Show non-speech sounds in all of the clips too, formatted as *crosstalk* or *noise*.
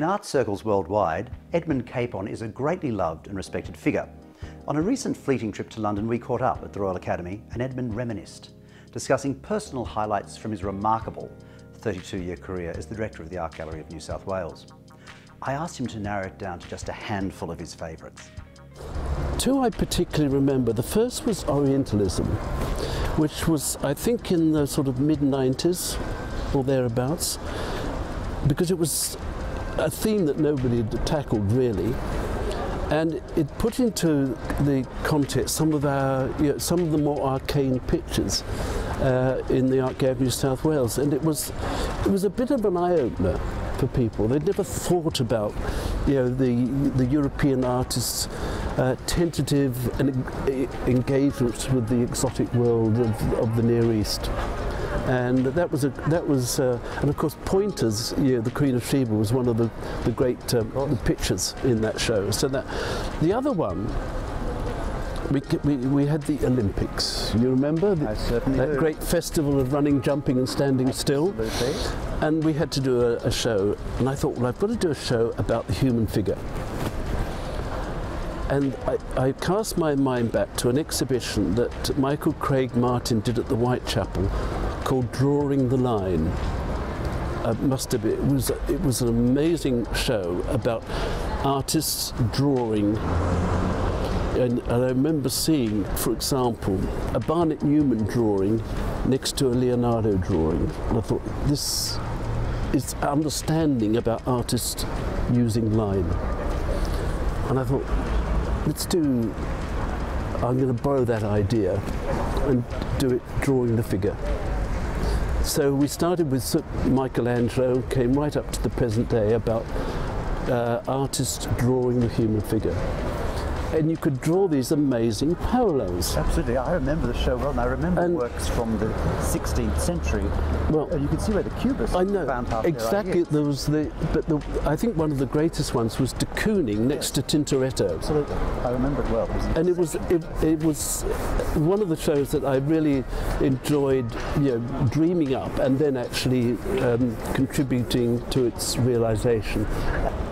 In art circles worldwide, Edmund Capon is a greatly loved and respected figure. On a recent fleeting trip to London, we caught up at the Royal Academy and Edmund reminisced, discussing personal highlights from his remarkable 32-year career as the director of the Art Gallery of New South Wales. I asked him to narrow it down to just a handful of his favourites. Two I particularly remember. The first was Orientalism, which was, I think, in the sort of mid 90s or thereabouts, because it was a theme that nobody had tackled really. And it put into the context some of our, you know, some of the more arcane pictures uh, in the Art Gallery of South Wales, and it was, it was a bit of an eye opener for people. They'd never thought about, you know, the the European artists' uh, tentative engagements with the exotic world of, of the Near East and that was a, that was uh, and of course Poynter's you know, the Queen of Sheba was one of the the great um, the pictures in that show so that the other one we, we, we had the Olympics. You remember the, that do. great festival of running, jumping, and standing Absolutely. still. And we had to do a, a show, and I thought, well, I've got to do a show about the human figure. And I, I, cast my mind back to an exhibition that Michael Craig Martin did at the Whitechapel called Drawing the Line. Uh, must have been, it was it was an amazing show about artists drawing and, and, I remember seeing, for example, a Barnett Newman drawing next to a Leonardo drawing. And I thought, this is understanding about artists using line. And I thought, let's do, I'm going to borrow that idea and do it drawing the figure. So we started with Michelangelo, came right up to the present day about uh, artists drawing the human figure and you could draw these amazing parallels. Absolutely, I remember the show well, and I remember and works from the 16th century. Well, and you can see where the Cubists I know exactly. There was the, but the, I think one of the greatest ones was de Kooning next yes. to Tintoretto. Absolutely, I remember it well. It and it was it, it was one of the shows that I really enjoyed, you know, dreaming up and then actually um, contributing to its realization.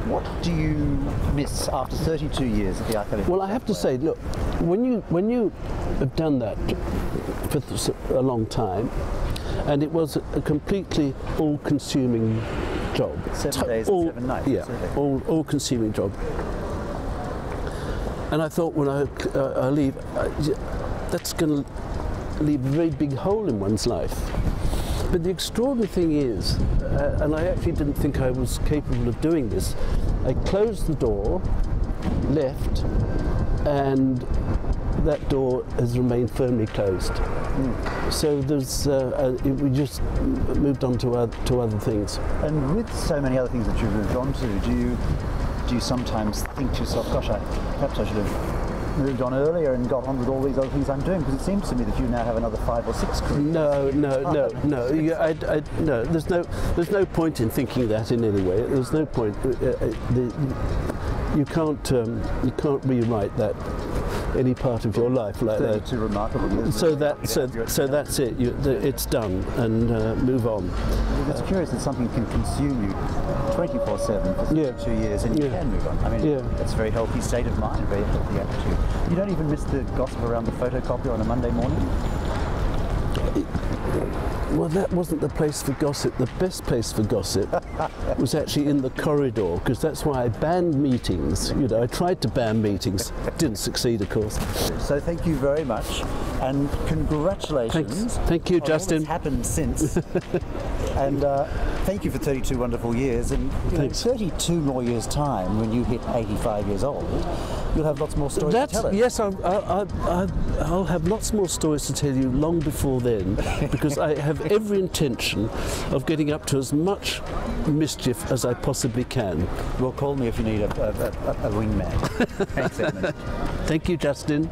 What do you miss after 32 years at the Academy? Well, I have to say, look, when you when you have done that for a long time, and it was a completely all-consuming job. Seven days all, seven nights. Yeah, all, all-consuming job. And I thought when I, uh, I leave, uh, that's going to leave a very big hole in one's life. But the extraordinary thing is, uh, and I actually didn't think I was capable of doing this, I closed the door, left, and that door has remained firmly closed. Mm. So there's, uh, uh, we just moved on to, other, to other things. And with so many other things that you've moved on to, do you, do you sometimes think to yourself, gosh, I, perhaps I should have moved on earlier and got on with all these other things I'm doing? Because it seems to me that you now have another five or six careers. No, no, no, no. *laughs* You, I, I, no. There's no, there's no point in thinking that in any way. There's no point. Uh, uh, the, you can't, um, you can't rewrite that any part of your life like that. Too remarkable. So that so, so that's it. You, the, it's done, and uh, move on. It's curious that something can consume you 24/7 for yeah. two years, and you yeah. can move on. I mean, yeah. it's a very healthy state of mind, a very healthy attitude. You don't even miss the gossip around the photocopier on a Monday morning. Well, that wasn't the place for gossip. The best place for gossip *laughs* was actually in the corridor because that's why I banned meetings. You know, I tried to ban meetings, didn't succeed, of course. So thank you very much, and congratulations. Thanks. Thank you, Justin. What's happened since? *laughs* and uh, thank you for 32 wonderful years. And know, 32 more years' time, when you hit 85 years old, you'll have lots more stories That's, to tell us. Yes, I'll, I'll, I'll, have lots more stories to tell you long before then, *laughs* because I have every intention of getting up to as much mischief as I possibly can. Well, call me if you need a, a, a, a wingman. *laughs* Thanks, Edmund. Thank you, Justin.